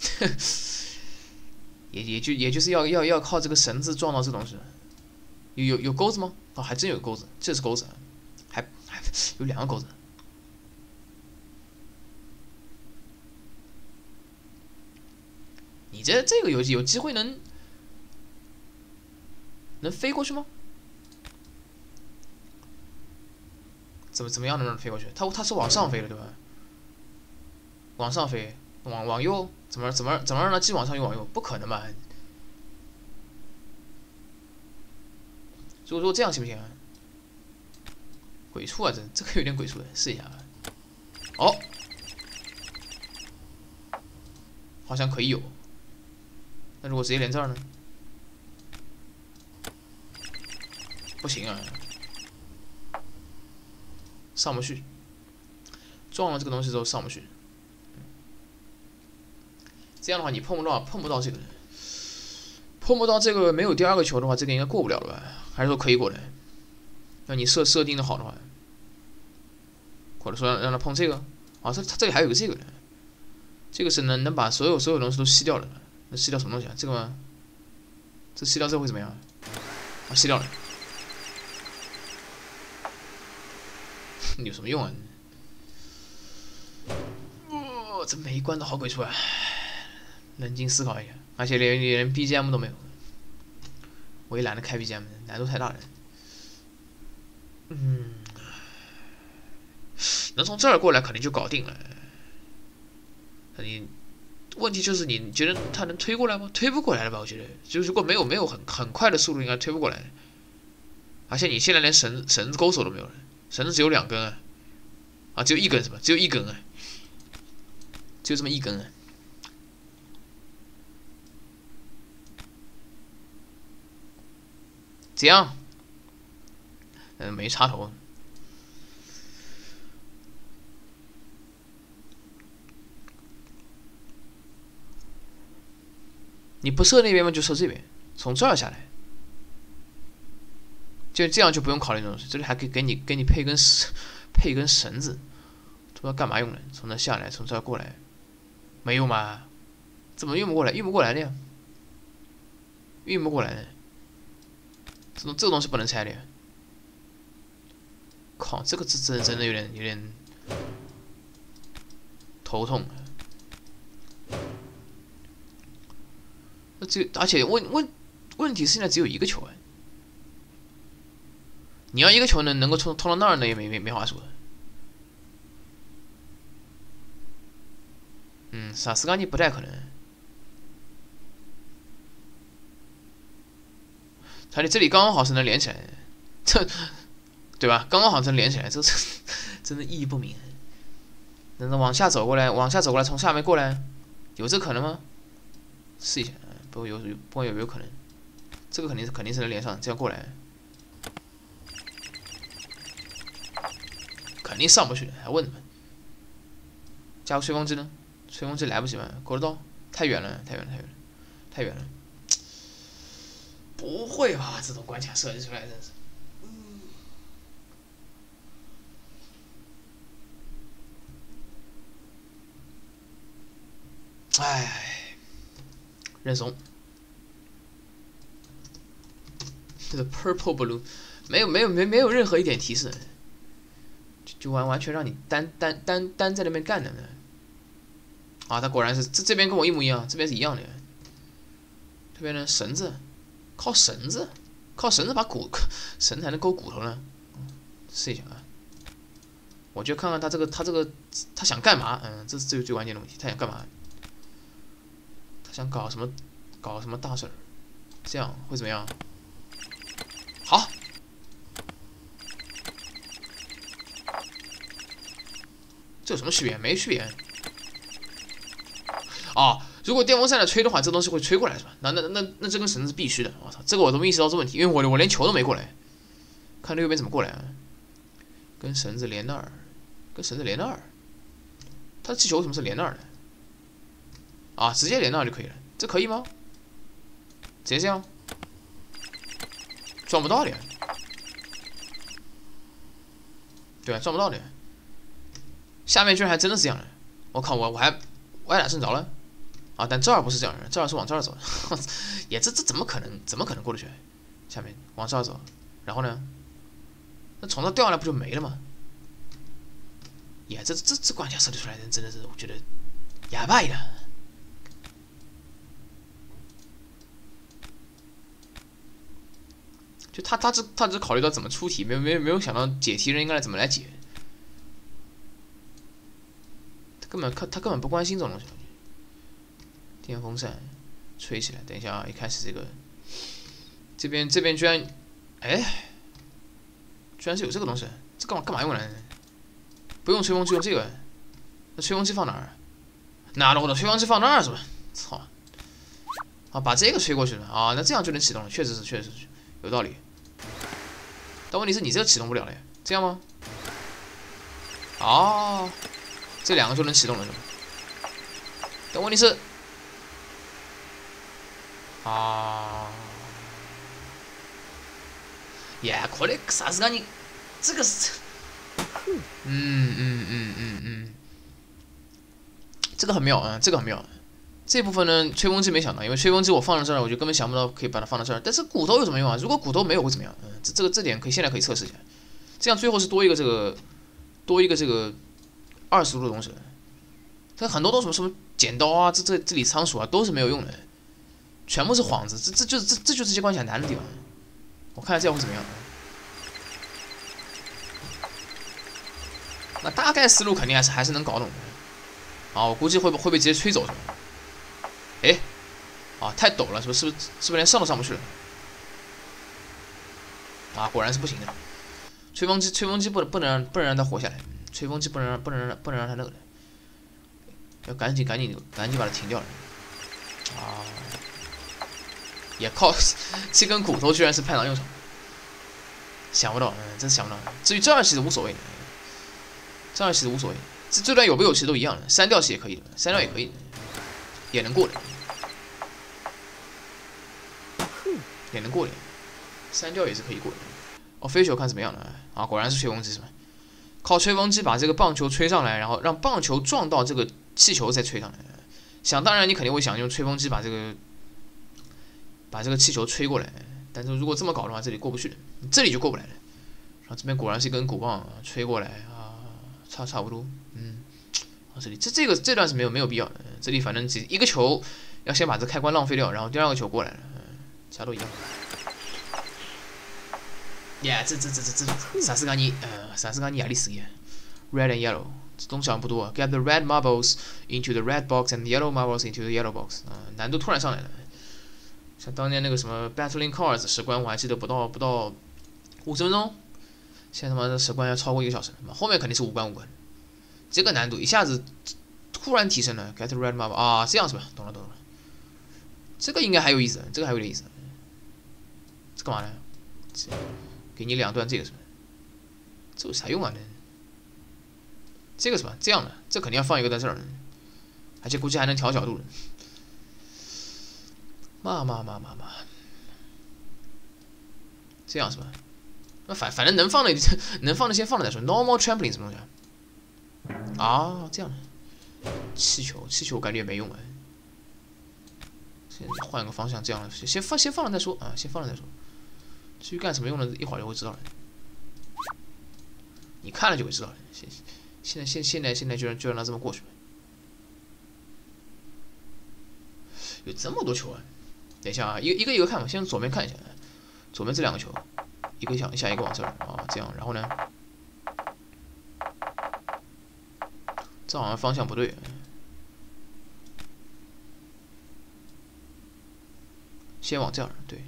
(laughs) 也也就也就是要要要靠这个绳子撞到这东西。有有有钩子吗？哦，还真有钩子，这是钩子，还还有两个钩子。你觉得这个游戏有机会能能飞过去吗？怎么怎么样能让它飞过去？它它是往上飞的对吧？往上飞，往往右，怎么怎么怎么让它既往上又往右？不可能吧？如果说这样行不行？鬼畜啊，这这个有点鬼畜，试一下。哦，好像可以有。那如果直接连这儿呢？不行啊，上不去。撞了这个东西之后上不去。这样的话你碰不到，碰不到这个人，碰不到这个没有第二个球的话，这个应该过不了了吧？还是说可以过来？那你设设定的好的话，或者说让让他碰这个啊，这他这里还有个这个呢，这个是能能把所有所有东西都吸掉的。那吸掉什么东西啊？这个吗？这吸掉之后会怎么样？啊，吸掉了。(laughs) 有什么用啊？哦，这每一关都好鬼畜啊！冷静思考一下，而且连连 BGM 都没有，我也懒得开 BGM，难度太大了。嗯，能从这儿过来肯定就搞定了，肯定。问题就是你觉得他能推过来吗？推不过来了吧？我觉得，就如果没有没有很很快的速度，应该推不过来。而且你现在连绳绳子钩手都没有了，绳子只有两根啊，啊，只有一根是吧？只有一根啊，就这么一根啊。这样，嗯，没插头。你不射那边嘛，就射这边，从这儿下来，就这样就不用考虑这种东西。这里还可以给你给你配根绳，配一根绳子，不知道干嘛用的。从那下来，从这儿过来，没用吗？怎么运不过来？运不过来的呀，运不过来的。这种这个东西不能拆的。靠，这个真真真的有点有点头痛。那这而且问问问题现在只有一个球哎，你要一个球能能够冲通到那儿，那也没没没话说。嗯，萨斯冈尼不太可能。他的这里刚刚好是能连起来，这对吧？刚刚好是能连起来，这这真的意义不明。能往下走过来，往下走过来，从下面过来，有这可能吗？试一下。不过有有，不过有没有可能？这个肯定是肯定是能连上，这样过来，肯定上不去，还问什么？加个吹风机呢？吹风机来不及吗？够得到？太远了，太远了，太远了，太远了！不会吧？这种关卡设计出来真是……哎。认怂。这个 purple blue 没有没有没没有任何一点提示，就完完全让你单单单单在那边干的呢。啊，他果然是这这边跟我一模一样，这边是一样的。这边呢绳子，靠绳子，靠绳子把骨 (laughs) 绳子还能勾骨头呢。试一下啊，我就看看他这个他这个他想干嘛？嗯，这是最最关键的问题，他想干嘛？想搞什么，搞什么大事儿？这样会怎么样？好，这有什么区别？没区别。啊，如果电风扇在吹的话，这东西会吹过来是吧？那那那那这根绳子必须的。我操，这个我都没意识到这问题，因为我我连球都没过来。看这右边怎么过来？啊？跟绳子连那儿，跟绳子连那儿。他的气球为什么是连那儿的？啊，直接连到就可以了，这可以吗？直接这样，撞不到的。对啊，撞不到的。下面居然还真的是这样的，我靠，我我还我还哪剩着了？啊，但这儿不是这样的，这儿是往这儿走，(laughs) 也这这怎么可能？怎么可能过得去？下面往这儿走，然后呢？那从这掉下来不就没了吗？呀，这这这关卡设计出来的真的是，我觉得哑巴一点。就他他只他只考虑到怎么出题，没有没有没有想到解题人应该怎么来解。他根本他他根本不关心这种东西。电风扇吹起来，等一下啊！一开始这个这边这边居然哎，居然是有这个东西，这干嘛干嘛用来？不用吹风机用这个？那吹风机放哪儿？哪了我的吹风机放那儿是吧？操！啊，把这个吹过去了啊，那这样就能启动了，确实是确实是。有道理，但问题是你这个启动不了了呀，这样吗？哦，这两个就能启动了是吧？但问题是，啊，呀可能啥子啊？你这个是，嗯嗯嗯嗯嗯，这个很妙啊，这个很妙。这部分呢，吹风机没想到，因为吹风机我放在这儿，我就根本想不到可以把它放到这儿。但是骨头有什么用啊？如果骨头没有会怎么样？嗯，这这个这点可以现在可以测试一下。这样最后是多一个这个，多一个这个二十度的东西。它很多都什么什么剪刀啊，这这这里仓鼠啊都是没有用的，全部是幌子。这这就这这就是这关卡难的地方。我看下这样会怎么样？那大概思路肯定还是还是能搞懂的。啊，我估计会不会被直接吹走是吧？啊，太陡了，是不是？是不是？是不是连上都上不去了？啊，果然是不行的。吹风机，吹风机不能不能不能让它活下来。吹风机不能让不能让不能让它那个，要赶紧赶紧赶紧把它停掉了。啊，也靠这根骨头居然是派上用场，想不到，嗯，真想不到。至于这儿其实无所谓，这儿其实无所谓，这这段有没有其实都一样的，删掉其实也可以的，删掉也可以，也能过的。也能过的，三角也是可以过的。哦，飞球看怎么样了？啊，果然是吹风机是吧？靠吹风机把这个棒球吹上来，然后让棒球撞到这个气球再吹上来。想当然，你肯定会想用吹风机把这个把这个气球吹过来。但是如果这么搞的话，这里过不去，这里就过不来了。然后这边果然是一根鼓棒吹过来啊，差差不多，嗯，啊这里这这个这段是没有没有必要的，这里反正只一个球要先把这开关浪费掉，然后第二个球过来了，嗯，其他都一样。耶，这这这这这啥斯干尼，呃，啥斯干尼亚历斯耶，red and yellow，这东西好像不多，get the red marbles into the red box and yellow marbles into the yellow box，啊，难度突然上来了。像当年那个什么 battling cards 时关，我还记得不到不到五十分钟，现在他妈的时关要超过一个小时了，后面肯定是五关五关，这个难度一下子突然提升了，get the red marble 啊，这样是吧？懂了懂了，这个应该还有意思，这个还有点意思，干嘛呢？给你两段这个是吧？这有啥用啊？这这个是吧？这样的，这肯定要放一个在这儿，而且估计还能调角度。嘛嘛嘛嘛嘛，这样是吧？那反反正能放的 (laughs) 能放的先放了再说。Normal trampling 什么东西？啊，啊这样的气球，气球我感觉也没用哎。先换个方向，这样先放先放了再说啊，先放了再说。至于干什么用的，一会儿就会知道了。你看了就会知道了。现现在现现在现在就让就让它这么过去。有这么多球啊！等一下啊，一一个一个看吧，先左边看一下，左边这两个球，一个向下一个往这儿啊，这样，然后呢，这好像方向不对，先往这儿，对，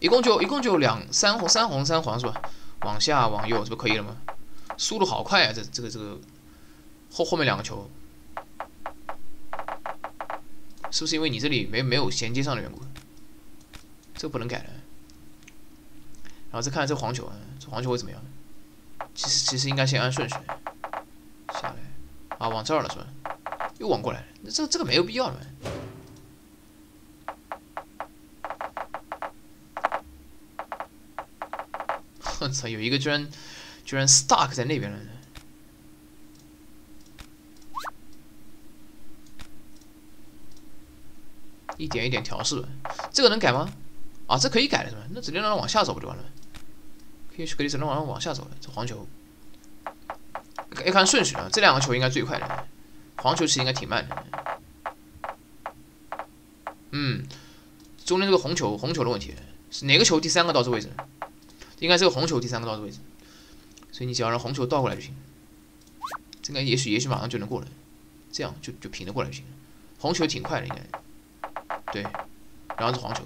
一共就一共就两三红三红三黄是吧？往下往右，这不可以了吗？速度好快啊，这这个这个后后面两个球。是不是因为你这里没没有衔接上的缘故？这个不能改的。然后再看看这黄球啊，这黄球会怎么样？其实其实应该先按顺序下来啊，往这儿了是吧？又往过来了，那这这个没有必要了。我操，有一个居然居然 stuck 在那边了。一点一点调试，这个能改吗？啊，这可以改的是吧？那直接让它往下走不就完了？可以可以只能往往下走了。这黄球，要看顺序了。这两个球应该最快的，黄球其实应该挺慢的。嗯，中间这个红球，红球的问题是哪个球第三个到这位置？应该是个红球第三个到的位置，所以你只要让红球倒过来就行。这个也许也许马上就能过了，这样就就平着过来就行了。红球挺快的应该。对，然后是黄球，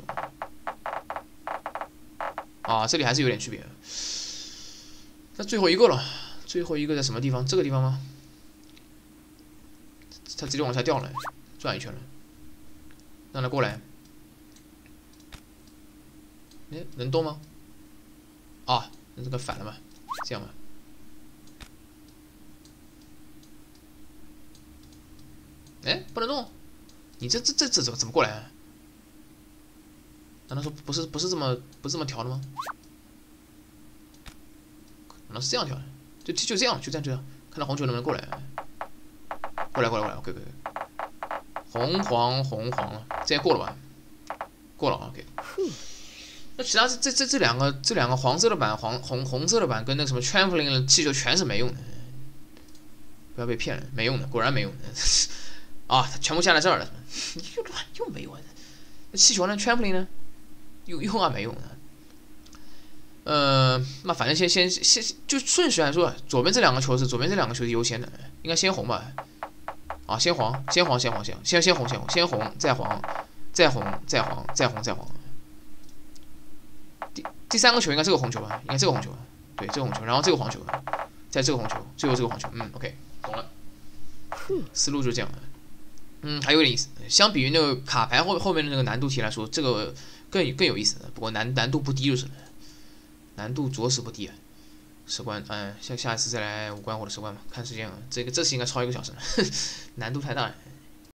啊，这里还是有点区别。那最后一个了，最后一个在什么地方？这个地方吗？它直接往下掉了，转一圈了，让它过来。哎，能动吗？啊，那这个反了嘛？这样吧。哎，不能动。你这这这这怎么怎么过来？难道说不是不是这么不是这么调的吗？可能是这样调的，就就这样就这样就这样，看到红球能不能过来？过来过来过来，OK OK，红黄红黄了，这样过了吧？过了 OK。其他这这这这两个这两个黄色的板黄红红色的板跟那个什么 trampoline 气球全是没用的，不要被骗了，没用的，果然没用的。(laughs) 啊，它全部下在这儿了，(laughs) 又乱又没用。那气球呢？trampoline 呢？用用啊没用的。呃，那反正先先先就顺序来说，左边这两个球是左边这两个球是优先的，应该先红吧？啊，先黄，先黄，先黄，先先先红，先红，先红再黄，再红再黄，再红再黄。第第三个球应该是个红球吧？应该这个红球，对，这个红球，然后这个黄球，在这个红球，最后这个黄球，嗯，OK，懂了。思路就是这样的。嗯，还有点意思。相比于那个卡牌后后面的那个难度题来说，这个更更有意思。不过难难度不低就是了，难度着实不低啊。十关，嗯，下下一次再来五关或者十关吧，看时间啊。这个这次应该超一个小时了，难度太大了。